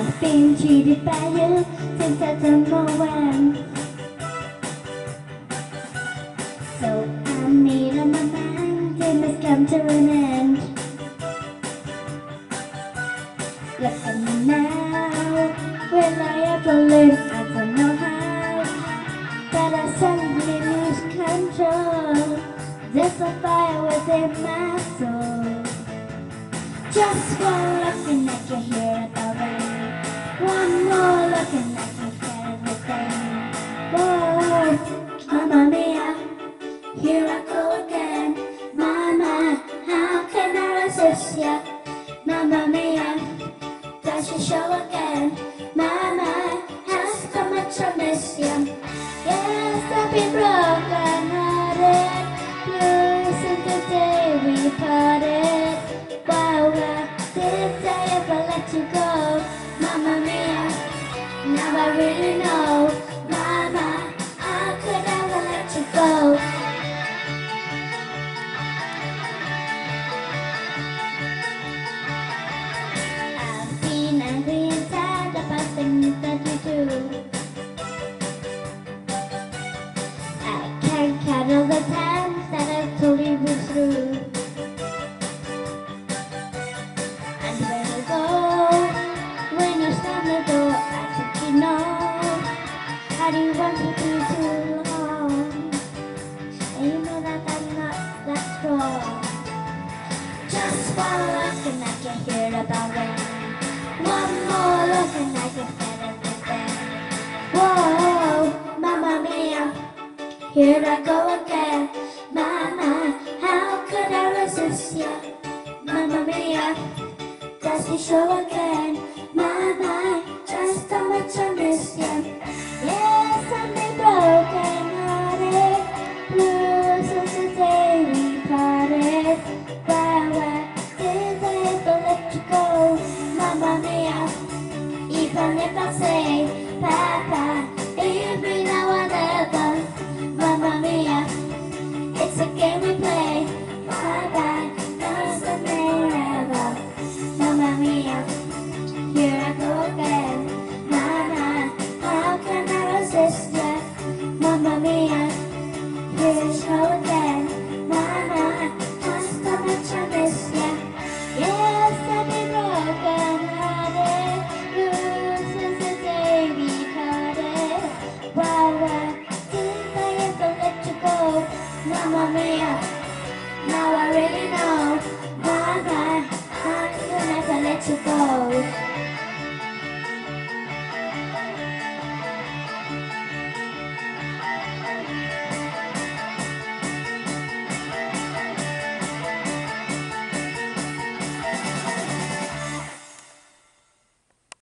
I've been cheated by you since I don't know when. So I made up my mind, it must come to an end. Look at me now, ever learn? I don't know how, but I suddenly lose control. There's a fire within my soul. Just one look and I can hear it already. One more look and I can everything. Whoa, Mamma Mia, here I go again. Mama, how can I resist ya? Mamma Mia, does you show again? Mama, has so much I miss ya. Yes, I've been broken hearted, blue since the day we parted. Wow, did I ever let you go? Mamma Mia, now I really know. Look and I can hear about. One more look and I can. Whoa, Mia, here I go again. Mama, how could I resist you? Mamma Mia, does it show again? Mama, just how much I miss you. Yes, I'm a broken hearted, blue since the day we I say, Papa, leave me now never. Mamma Mia, it's a game we play. The never. Mamma Mia, here I go again. Mama, how can I resist ya? Mamma Mia, here I go again. Why did I ever let you go? Mamma Mia, now I really know.